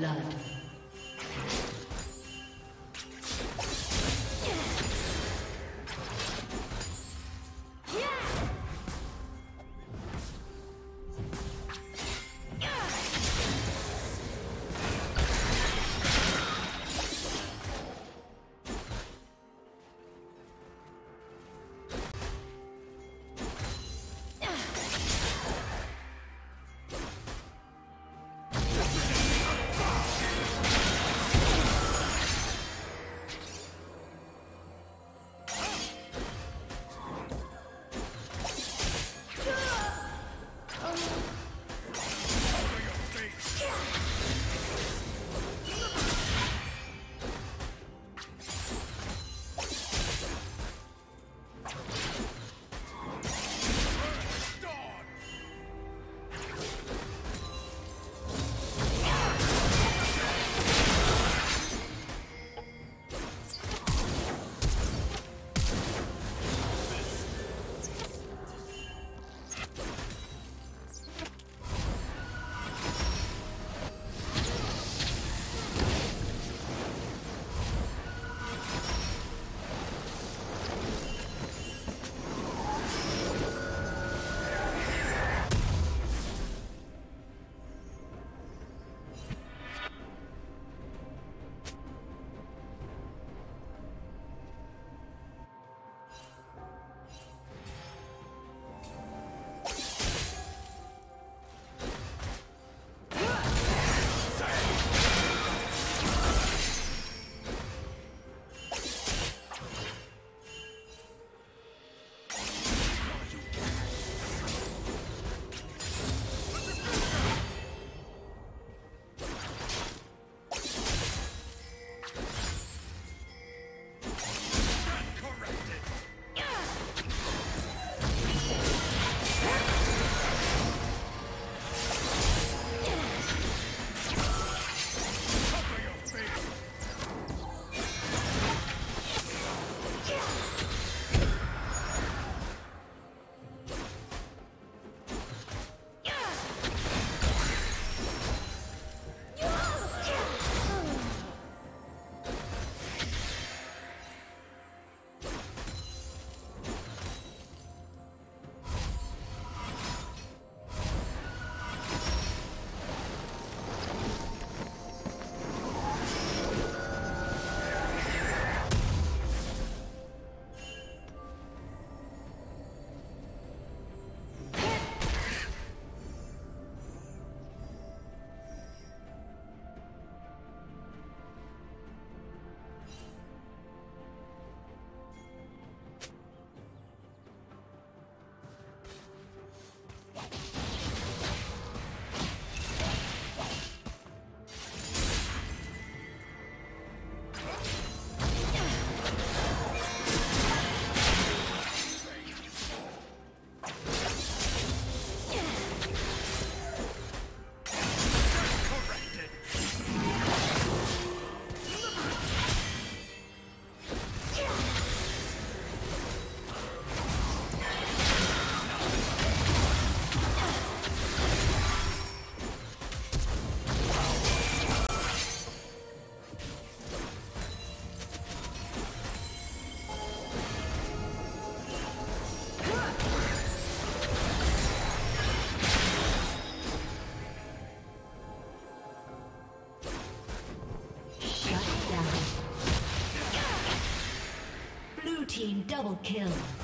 blood. Double kill.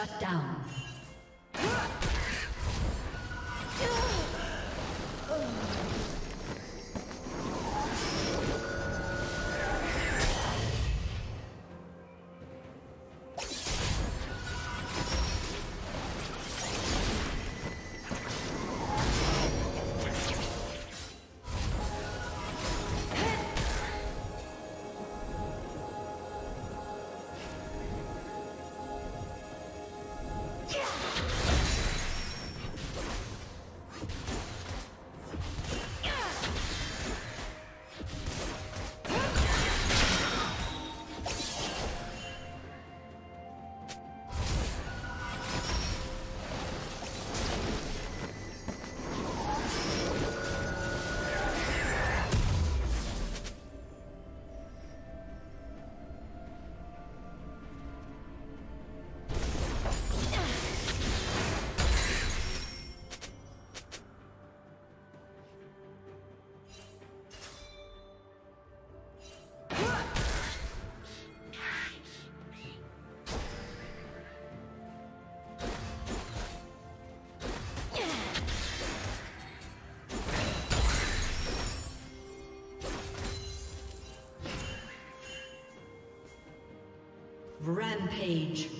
Shut down. Rampage.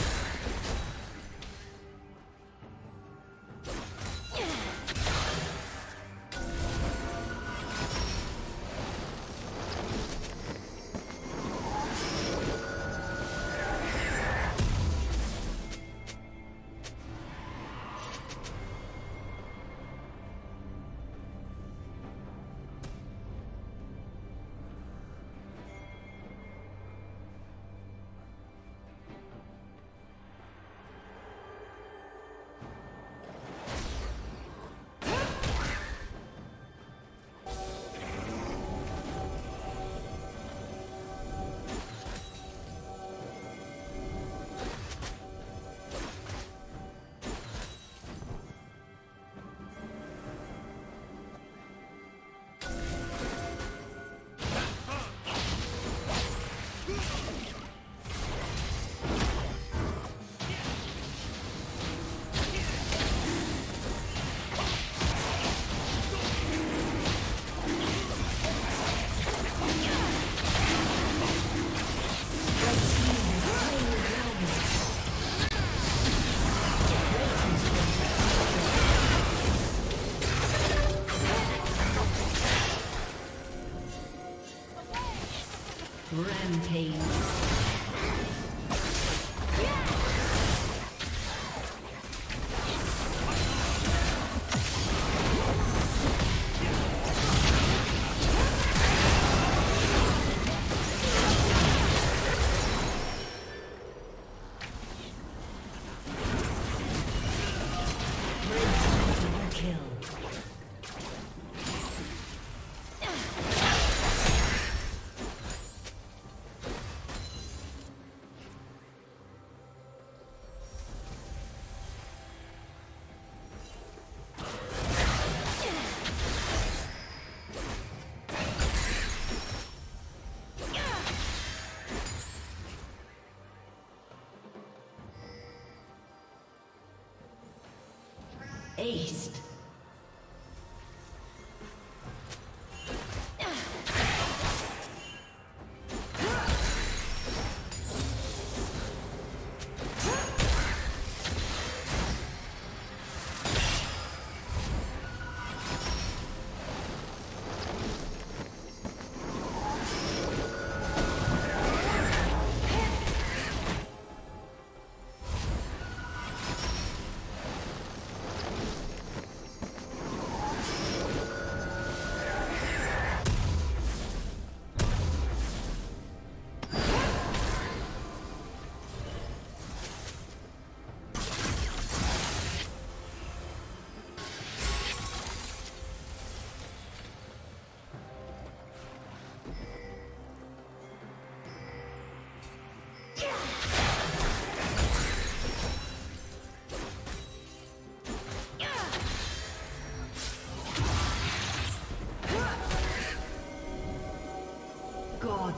Aced.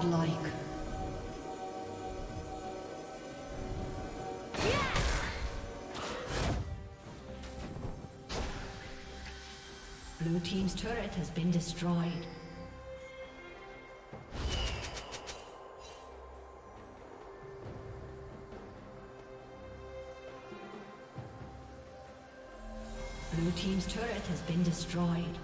Godlike. Blue Team's turret has been destroyed. Blue Team's turret has been destroyed.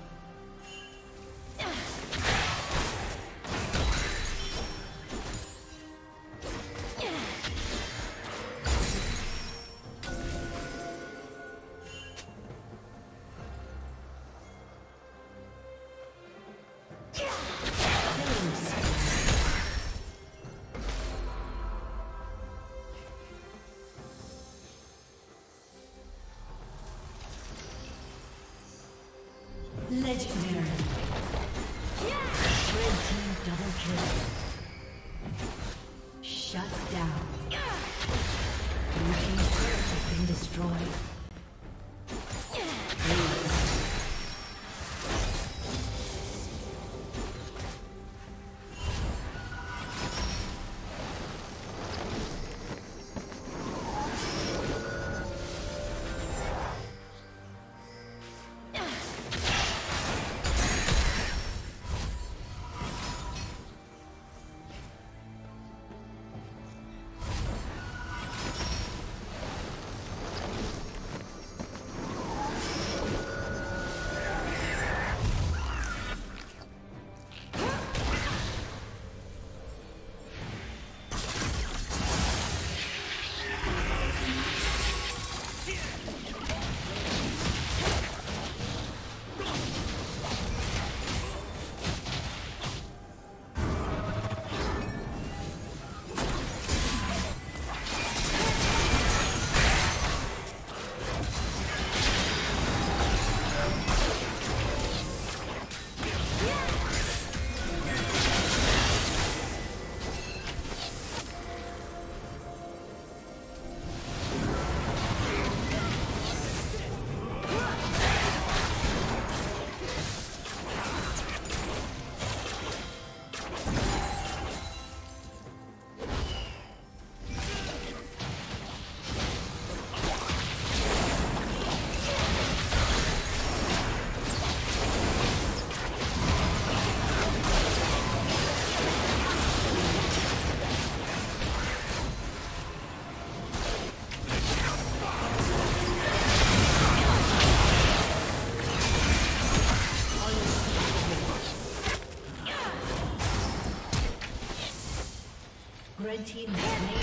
Team has